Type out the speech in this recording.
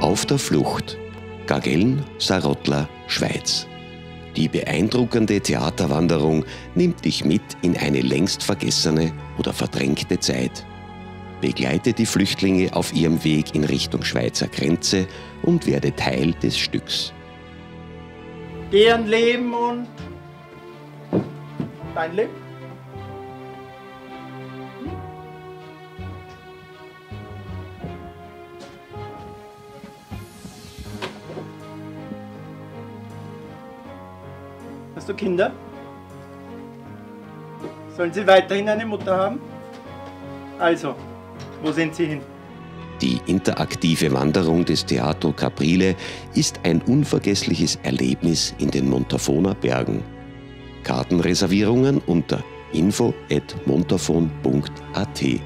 Auf der Flucht. Gagellen, Sarottler, Schweiz. Die beeindruckende Theaterwanderung nimmt dich mit in eine längst vergessene oder verdrängte Zeit. Begleite die Flüchtlinge auf ihrem Weg in Richtung Schweizer Grenze und werde Teil des Stücks. Deren Leben und dein Leben? Hast du Kinder? Sollen sie weiterhin eine Mutter haben? Also, wo sind sie hin? Die interaktive Wanderung des Teatro Caprile ist ein unvergessliches Erlebnis in den Montafoner Bergen. Kartenreservierungen unter info@montafon.at